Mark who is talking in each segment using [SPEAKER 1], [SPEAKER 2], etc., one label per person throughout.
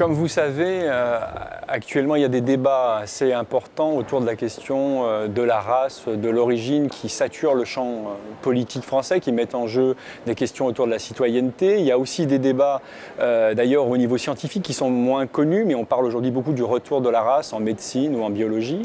[SPEAKER 1] Comme vous savez, euh, actuellement il y a des débats assez importants autour de la question euh, de la race, de l'origine qui saturent le champ euh, politique français, qui mettent en jeu des questions autour de la citoyenneté. Il y a aussi des débats d'ailleurs au niveau scientifique qui sont moins connus, mais on parle aujourd'hui beaucoup du retour de la race en médecine ou en biologie.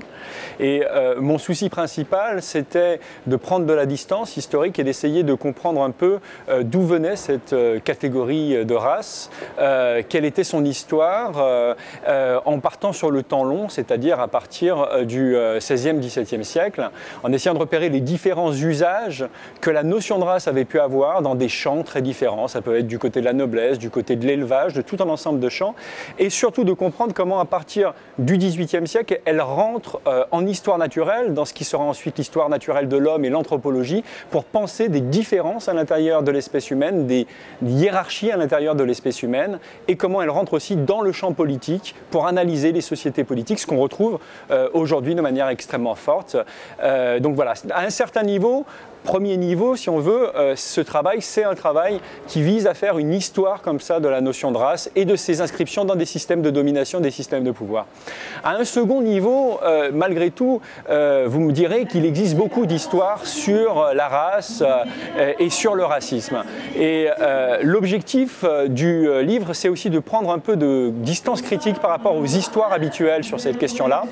[SPEAKER 1] Et mon souci principal, c'était de prendre de la distance historique et d'essayer de comprendre un peu d'où venait cette catégorie de race, quelle était son histoire euh, euh, en partant sur le temps long, c'est-à-dire à partir euh, du 16e, 17e siècle, en essayant de repérer les différents usages que la notion de race avait pu avoir dans des champs très différents. Ça peut être du côté de la noblesse, du côté de l'élevage, de tout un ensemble de champs, et surtout de comprendre comment à partir du 18e siècle, elle rentre en histoire naturelle, dans ce qui sera ensuite l'histoire naturelle de l'homme et l'anthropologie, pour penser des différences à l'intérieur de l'espèce humaine, des hiérarchies à l'intérieur de l'espèce humaine, et comment elle rentre aussi dans le champ politique pour analyser les sociétés politiques, ce qu'on retrouve euh, aujourd'hui de manière extrêmement forte. Euh, donc voilà, à un certain niveau, premier niveau, si on veut, euh, ce travail, c'est un travail qui vise à faire une histoire comme ça de la notion de race et de ses inscriptions dans des systèmes de domination, des systèmes de pouvoir. À un second niveau, euh, malgré tout, euh, vous me direz qu'il existe beaucoup d'histoires sur la race et sur le racisme. Et l'objectif du livre, c'est aussi de prendre un peu de distance critique par rapport aux histoires habituelles sur cette question-là,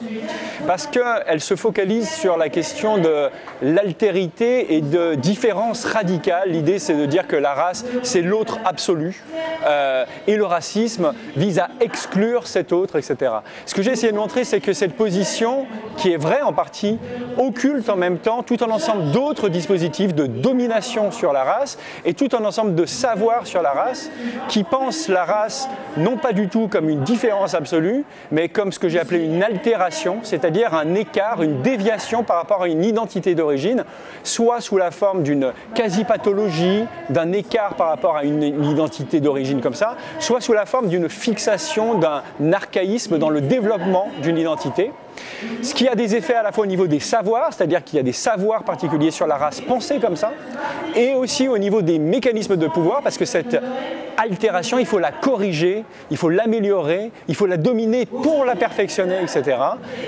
[SPEAKER 1] parce qu'elle se focalise sur la question de l'altérité et de différence radicale. L'idée, c'est de dire que la race, c'est l'autre absolu. Euh, et le racisme vise à exclure cet autre, etc. Ce que j'ai essayé de montrer, c'est que cette position, qui est vraie en partie, occulte en même temps tout un ensemble d'autres dispositifs de domination sur la race et tout un ensemble de savoirs sur la race qui pensent la race non pas du tout comme une différence absolue, mais comme ce que j'ai appelé une altération, c'est-à-dire un écart, une déviation par rapport à une identité d'origine, soit sous la forme d'une quasi-pathologie, d'un écart par rapport à une, identité d'origine comme ça, soit sous la forme d'une fixation, d'un archaïsme dans le développement d'une identité. Ce qui a des effets à la fois au niveau des savoirs, c'est-à-dire qu'il y a des savoirs particuliers sur la race pensée comme ça, et aussi au niveau des mécanismes de pouvoir, parce que cette altération, il faut la corriger, il faut l'améliorer, il faut la dominer pour la perfectionner, etc.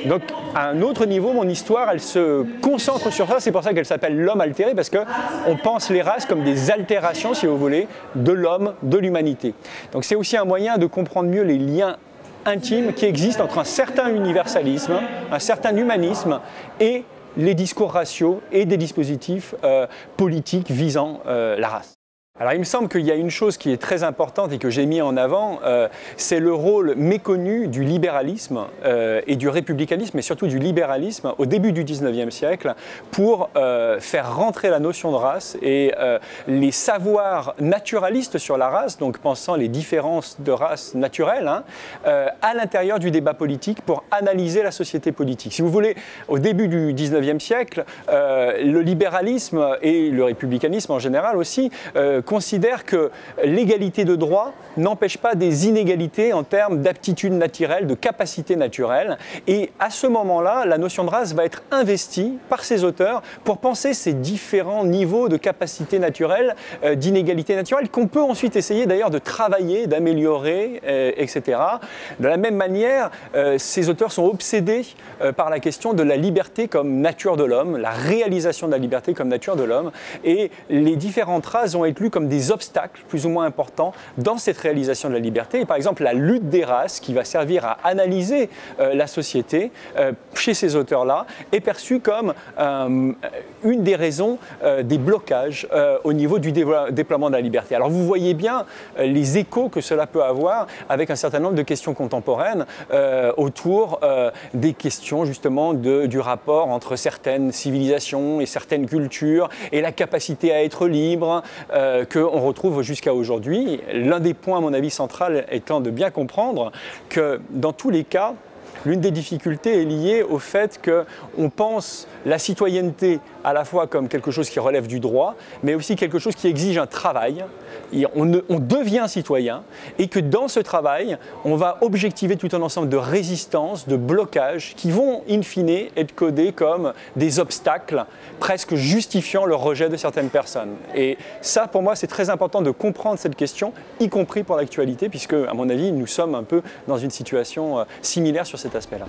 [SPEAKER 1] Donc à un autre niveau, mon histoire, elle se concentre sur ça, c'est pour ça qu'elle s'appelle l'homme altéré, parce qu'on pense les races comme des altérations, si vous voulez, de l'homme, de l'humanité. Donc c'est aussi un moyen de comprendre mieux les liens intime qui existe entre un certain universalisme, un certain humanisme et les discours raciaux et des dispositifs euh, politiques visant euh, la race. Alors il me semble qu'il y a une chose qui est très importante et que j'ai mis en avant, euh, c'est le rôle méconnu du libéralisme euh, et du républicanisme, et surtout du libéralisme au début du 19e siècle, pour euh, faire rentrer la notion de race et les savoirs naturalistes sur la race, donc pensant les différences de race naturelles, hein, à l'intérieur du débat politique pour analyser la société politique. Si vous voulez, au début du 19e siècle, le libéralisme et le républicanisme en général aussi, considère que l'égalité de droit n'empêche pas des inégalités en termes d'aptitude naturelle, de capacité naturelle. Et à ce moment-là, la notion de race va être investie par ces auteurs pour penser ces différents niveaux de capacité naturelle, euh, d'inégalité naturelle, qu'on peut ensuite essayer d'ailleurs de travailler, d'améliorer, euh, etc. De la même manière, euh, ces auteurs sont obsédés par la question de la liberté comme nature de l'homme, la réalisation de la liberté comme nature de l'homme. Et les différentes races ont été lues comme des obstacles plus ou moins importants dans cette réalisation de la liberté. Et par exemple, la lutte des races, qui va servir à analyser euh, la société euh, chez ces auteurs-là, est perçue comme euh, une des raisons des blocages au niveau du déploiement de la liberté. Alors vous voyez bien les échos que cela peut avoir avec un certain nombre de questions contemporaines autour des questions justement de, du rapport entre certaines civilisations et certaines cultures et la capacité à être libre, qu'on retrouve jusqu'à aujourd'hui. L'un des points, à mon avis, central étant de bien comprendre que dans tous les cas, L'une des difficultés est liée au fait qu'on pense la citoyenneté à la fois comme quelque chose qui relève du droit, mais aussi quelque chose qui exige un travail, on, devient citoyen et que dans ce travail, on va objectiver tout un ensemble de résistances, de blocages qui vont in fine être codés comme des obstacles presque justifiant le rejet de certaines personnes. Et ça, pour moi, c'est très important de comprendre cette question, y compris pour l'actualité, puisque, à mon avis, nous sommes un peu dans une situation euh, similaire sur cet aspect-là.